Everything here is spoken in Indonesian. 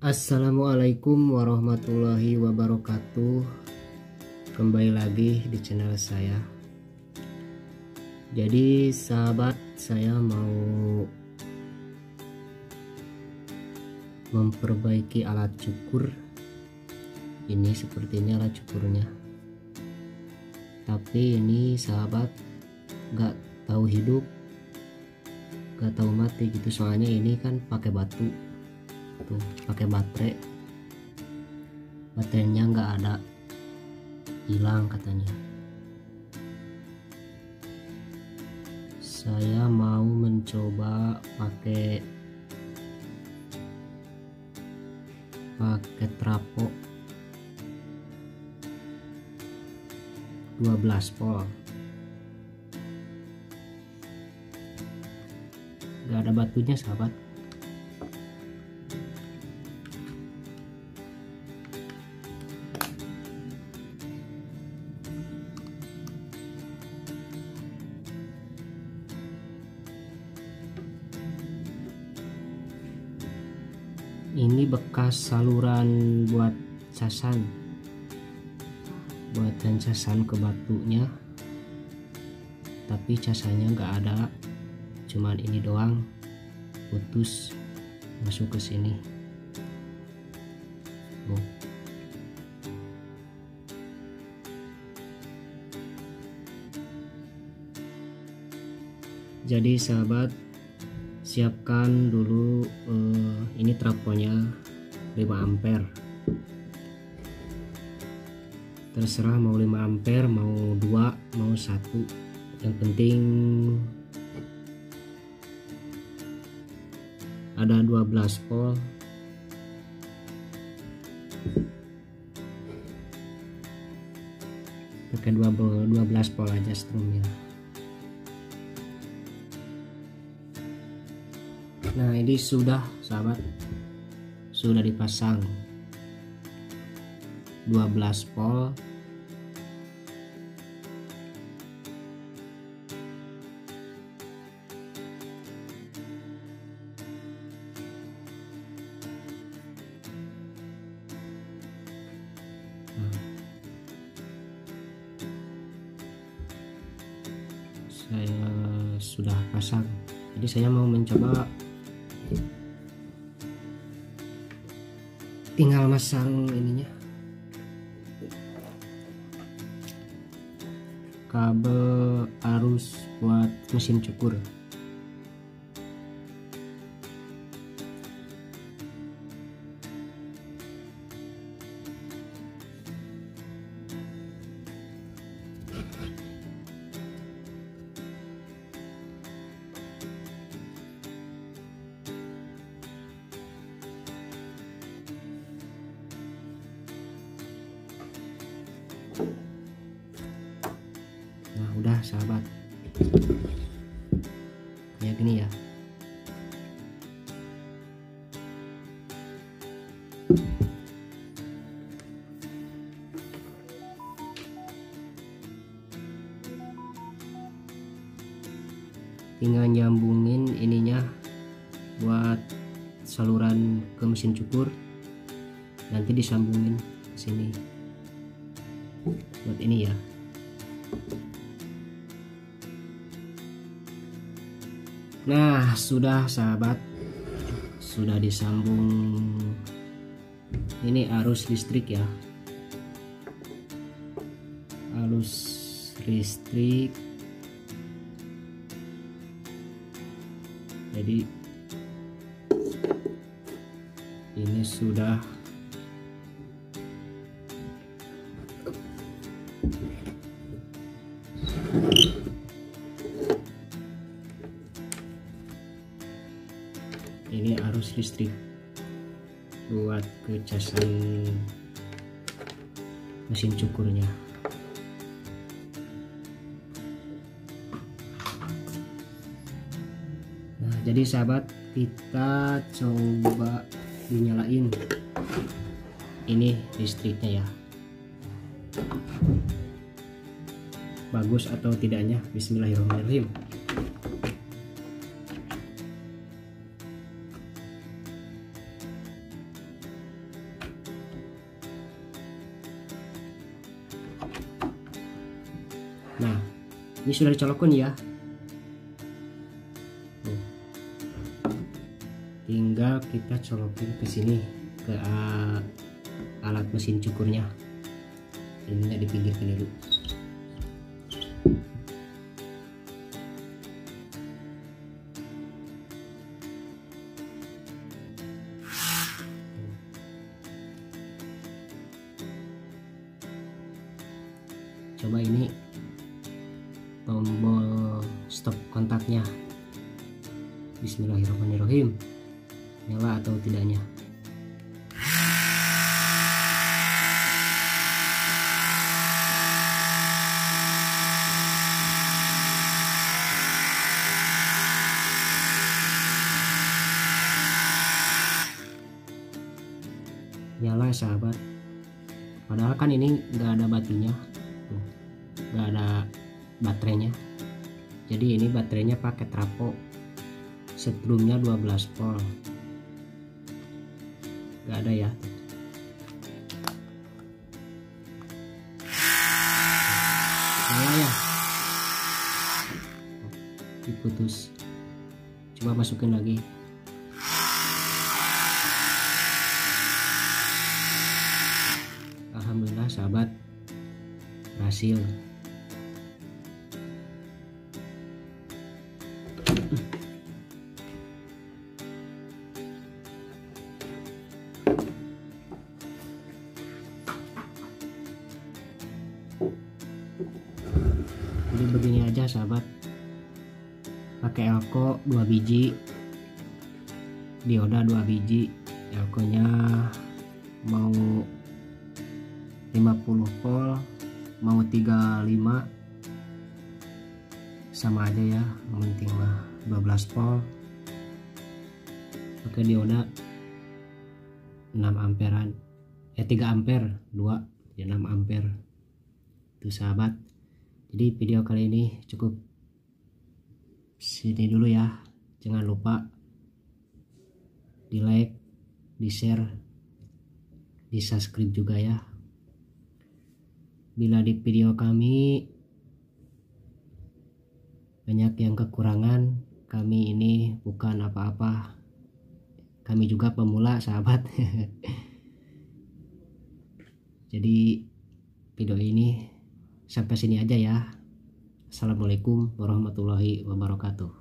Assalamualaikum warahmatullahi wabarakatuh. Kembali lagi di channel saya. Jadi sahabat saya mau Memperbaiki alat cukur. Ini sepertinya alat cukurnya. Tapi ini sahabat Gak tahu hidup Gak tahu mati gitu. Soalnya ini kan pakai batu tuh pakai baterai. Baterainya nggak ada. Hilang katanya. Saya mau mencoba pakai pakai trapo 12 volt. Gak ada batunya sahabat ini bekas saluran buat casan. Buatan casan ke batunya. Tapi casannya nggak ada. Cuman ini doang. Putus. Masuk ke sini. Oh. jadi sahabat siapkan dulu uh, ini trafonya 5 ampere. Terserah mau 5 ampere mau 2 mau 1 yang penting ada 12 volt. Pakai 12 volt aja strumnya nah ini sudah sahabat. Sudah dipasang. 12 volt saya sudah pasang. Jadi saya mau mencoba tinggal masang ininya. Kabel arus buat mesin cukur nah udah sahabat. Kayak gini ya. Tinggal nyambungin ininya buat saluran ke mesin cukur. Nanti disambungin ke sini buat ini ya Nah, sudah sahabat. Sudah disambung ini arus listrik ya. Arus listrik. Jadi ini sudah buat kecasan mesin cukurnya. Nah jadi sahabat kita coba dinyalain ini listriknya ya. Bagus atau tidaknya? Bismillahirrahmanirrahim ini sudah dicolokkan ya. Tinggal kita colokin ke sini ke uh, alat mesin cukurnya. Ini nggak dipinggirkan dulu. Coba ini tombol stop kontaknya. Bismillahirrahmanirrahim. Nyala atau tidaknya? Nyala sahabat. Padahal kan ini nggak ada batunya. Nggak ada baterainya. Jadi ini baterainya pakai trapo. Setrumnya 12 volt. Nggak ada ya. Nyala ya. Diputus. Coba masukin lagi. Alhamdulillah sahabat. Berhasil jadi begini aja sahabat. Pakai elko 2 biji. Dioda 2 biji. Elkonya mau 50 volt mau 35 sama aja ya penting mah 12 volt pakai dioda 6 amperan. Eh 3 ampere 2 ya 6 ampere itu sahabat. Jadi video kali ini cukup sini dulu ya. Jangan lupa di like di share di subscribe juga ya. Bila di video kami banyak yang kekurangan kami ini bukan apa-apa. Kami juga pemula sahabat. Jadi video ini sampai sini aja ya. Assalamualaikum warahmatullahi wabarakatuh